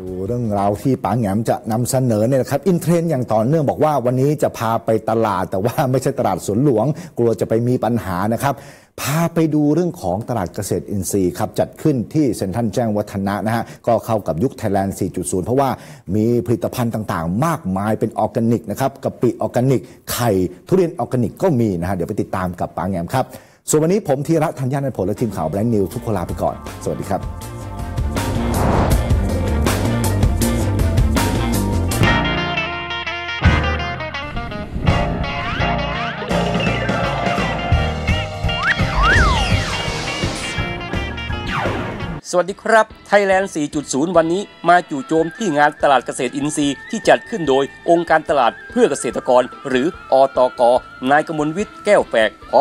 ดูเรื่องราวที่ป๋าแหง็มจะนำเสนอเนี่ยนะครับ in trend อย่างต่อเนื่องบอกว่าวันนี้จะพาไปตลาด แต่ว่าไม่ใช่ตลาดสวนหลวง กลัวจะไปมีปัญหานะครับ พาไปดูเรื่องของตลาดเกษตรอินทรีย์ครับจัดขึ้นที่เซ็นทรัลแจ้งวัฒนะนะฮะก็เข้ากับยุคไทยแลนด์ 4.0 เพราะว่ามีผลิตภัณฑ์ต่างๆ มากมายเป็นออร์แกนิกนะครับกะปิออร์แกนิก ไข่ทุเรียนออร์แกนิกก็มีนะฮะเดี๋ยวไปติดตามกับป๋าแหง็มครับส่วนวันนี้ผมธีระธัญญาณผลและทีมข่าวแบงค์นิวทุกคนลาไปก่อน สวัสดีครับ สวัสดีครับ ไทยแลนด์ 4.0 วันนี้มาจู่โจมที่งานตลาดเกษตรอินทรีย์ที่จัดขึ้นโดยองค์การตลาดเพื่อเกษตรกร หรืออตก นายกมลวิทย์แก้วแฝกผอ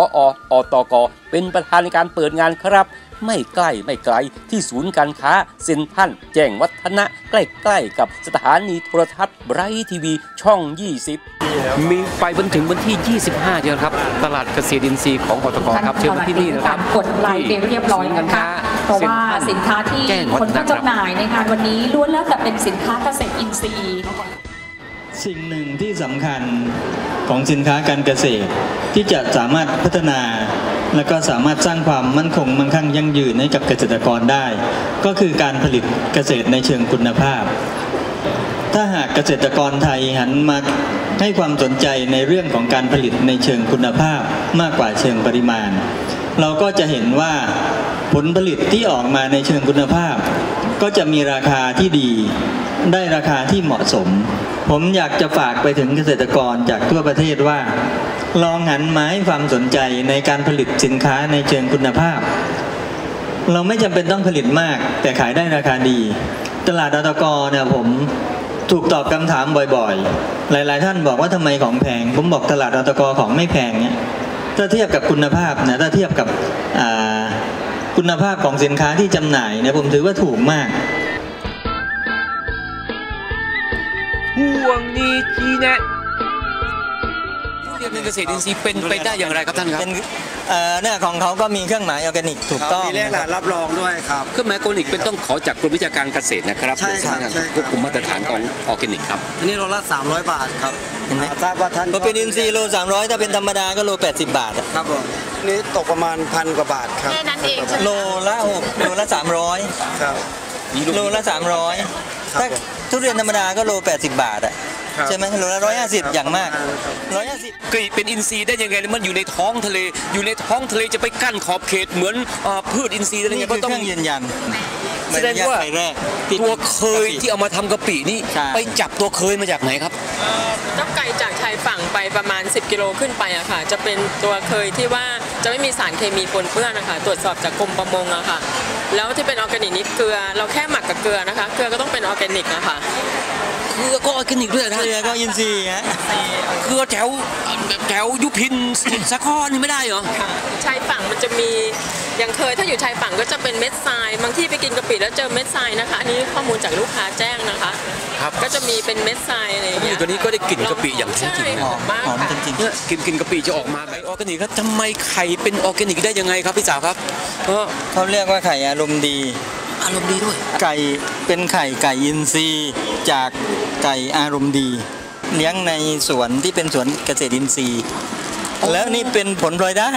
อตก เป็นประธานในการเปิดงานครับ ไม่ใกล้ไม่ไกลที่ศูนย์การค้าเซ็นทรัลแจ้งวัฒนะ ใกล้ๆกับสถานีโทรทัศน์ไบรท์ทีวีช่อง 20 มีไปจนถึงวันที่ 25เดียวครับ ตลาดเกษตรอินทรีย์ของอตกครับเชิญมาที่นี่นะครับกดไลค์ไปเรียบร้อยนะคะเพราะว่าสินค้าที่แจ้งวัคฒนนะเข้าจำหน่ายในงานวันนี้ล้วนแล้วแต่เป็นสินค้าเกษตรอินทรีย์ สิ่งหนึ่งที่สำคัญของสินค้าการเกษตร ที่จะสามารถพัฒนา และก็สามารถสร้างความมั่นคงมั่งคั่งยั่งยืนให้กับเกษตรกรได้ ก็คือการผลิตเกษตรในเชิงคุณภาพ ถ้าหากเกษตรกรไทยหันมาให้ความสนใจในเรื่องของการผลิตในเชิงคุณภาพมากกว่าเชิงปริมาณ เราก็จะเห็นว่าผลผลิตที่ออกมาในเชิงคุณภาพ ก็จะมีราคาที่ดี ได้ราคาที่เหมาะสม ผมอยากจะฝากไปถึงเกษตรกรจากทั่วประเทศว่า ลองหันมาให้ความสนใจในการผลิตสินค้าในเชิงคุณภาพ เราไม่จำเป็นต้องผลิตมาก แต่ขายได้ราคาดี ตลาดอตกเนี่ยผมถูกตอบคำถามบ่อยๆ หลาย ๆ ท่านบอกว่าทำไมของแพง ผมบอกตลาดอตกของไม่แพงเนี่ยถ้าเทียบกับคุณภาพนะถ้าเทียบกับคุณภาพของสินค้าที่จำหน่ายเนี่ยผมถือว่าถูกมาก ห่วงนี้จีแนะทุเรียนเป็นเกษตรอินทรีย์เป็นไปได้อย่างไรครับท่านครับเป็นเอ่อเนี่ยของเขาก็มีเครื่องหมายออร์แกนิกถูกต้องปีแรกแหละรับรองด้วยครับเครื่องหมายออร์แกนิกเป็นต้องขอจากกรมวิชาการเกษตรนะครับใช่ครับเพื่อใช่ครับควบคุมมาตรฐานของออร์แกนิกครับอันนี้โลละ300 บาทครับเห็นไหมทราบว่าท่านพอเป็นอินทรีย์โล300 ถ้าเป็นธรรมดาก็โล 80 บาทอะครับผมอันนี้ตกประมาณพันกว่าบาทครับแค่นั้นเองใช่ไหมโลละ6โลละ300ครับโลละ300ครับ ถ้าทุเรียนธรรมดาก็โล 80 บาทอะ ใช่ไหมโลละ150อย่างมาก150กรีดเป็นอินทรีย์ได้ยังไงมันอยู่ในท้องทะเล อยู่ในท้องทะเลจะไปกั้นขอบเขตเหมือนเอ่อพืชอินทรีย์อะไรนี่เงี้ยคือก็ต้อเคงรื่องยืนยันแสดงว่าใบอนุญตใบแรกที่ตัวเคยที่เอามาทำกะปินี่ใช่ไปจับตัวเคยมาจากไหนครับเจ้าไก่จากชายฝั่งไปประมาณ 10 กิโลขึ้นไปอะค่ะ จะเป็นตัวเคยที่ว่าจะไม่มีสารเคมีปนเปื้อนนะคะตรวจสอบจากกรมประมงอะค่ะ แล้วที่เป็นออร์แกนิกนี่เกลือ เราแค่หมักกับเกลือนะคะ เกลือก็ต้องเป็นออร์แกนิกอะค่ะ เกลือก็ออร์แกนิกด้วยนะเกลือก็อินทรีย์ฮะเกลือแถวแถวยุพินสะข้อนี่ไม่ได้เหรอชายฝั่งมันจะมีอย่างเคยถ้าอยู่ชายฝั่งก็จะเป็นเม็ดทรายบางที่ไปกินกะปิแล้วเจอเม็ดทรายนะคะอันนี้ข้อมูลจากลูกค้าแจ้งนะคะครับก็จะมีเป็นเม็ดทรายอะไรอย่างเงี้ยตัวนี้ก็ได้กลิ่นกะปิอย่างแท้จริงนะใช่หอมมากหอมค่ะจริงเนี่ยกินกินกะปิจะออกมาแบบออร์แกนิกครับทำไมไข่เป็นออร์แกนิกได้ยังไงครับพี่สาวครับเออๆเขาเรียกว่าไข่อารมณ์ดีอารมณ์ดีด้วย ไก่เป็นไข่ไก่อินทรีย์จาก ไก่อารมณ์ดี เลี้ยงในสวนที่เป็นสวนเกษตรอินทรีย์ แล้วนี่เป็นผลพลอยได้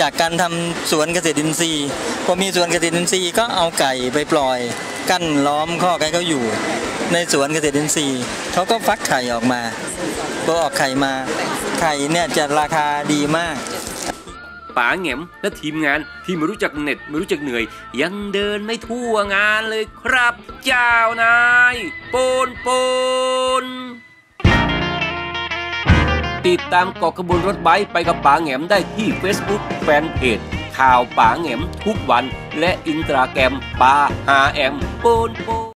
จากการทำสวนเกษตรอินทรีย์พอมีสวนเกษตรอินทรีย์ก็เอาไก่ไปปล่อย กั้นล้อมข้อกให้เขาอยู่ ในสวนเกษตรอินทรีย์เขาก็ฟักไข่ออกมาพอออกไข่มาไข่เนี่ยจะราคาดีมาก ป๋าแหงมและทีมงานที่ไม่รู้จักเหน็ดไม่รู้จักเหนื่อย ยังเดินไม่ทั่วงานเลยครับ เจ้านายปนปนติดตามเกาะขบวนรถไบค์ไปกับป๋าแหงมได้ที่ Facebook แฟนเพจข่าวป๋าแหงมทุกวัน และอินสตาแกรมป๋าหาแอมปนปน